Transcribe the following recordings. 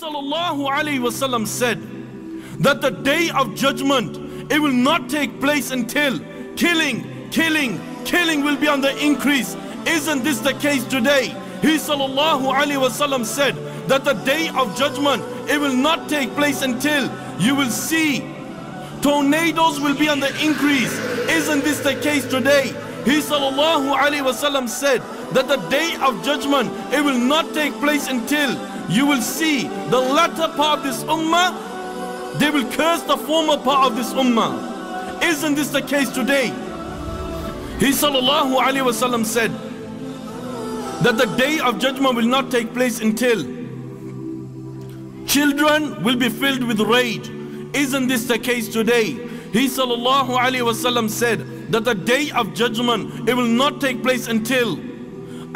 wasallam said that the day of judgment it will not take place until killing, killing, killing will be on the increase. Isn't this the case today? He said that the day of judgment it will not take place until you will see tornadoes will be on the increase. Isn't this the case today? He said that the day of judgment it will not take place until you will see the latter part of this ummah they will curse the former part of this ummah. Isn't this the case today? He sallallahu alaihi wasallam said that the day of judgment will not take place until children will be filled with rage. Isn't this the case today? He sallallahu alaihi wasallam said that the day of judgment it will not take place until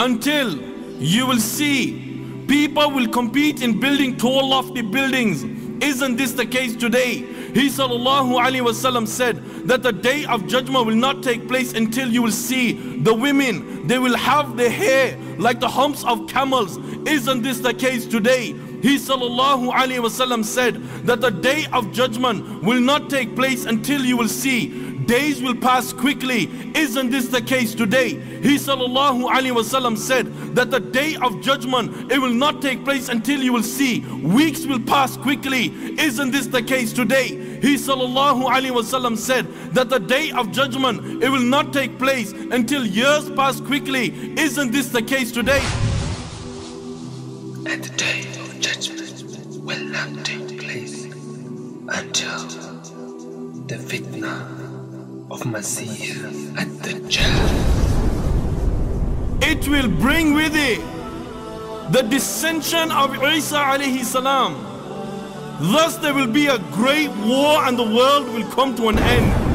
until you will see people will compete in building tall lofty buildings. Isn't this the case today? He wasallam said that the day of judgment will not take place until you will see the women they will have their hair like the humps of camels. Isn't this the case today? He sallallahu alaihi wasallam said that the day of judgment will not take place until you will see days will pass quickly. Isn't this the case today? He sallallahu alaihi wasallam said that the day of judgment it will not take place until you will see weeks will pass quickly. Isn't this the case today? He sallallahu alaihi wasallam said that the day of judgment it will not take place until years pass quickly. Isn't this the case today? The day judgment will not take place until the fitna of Masih and Dajjal. It will bring with it the dissension of Isa alayhi salam. Thus there will be a great war and the world will come to an end.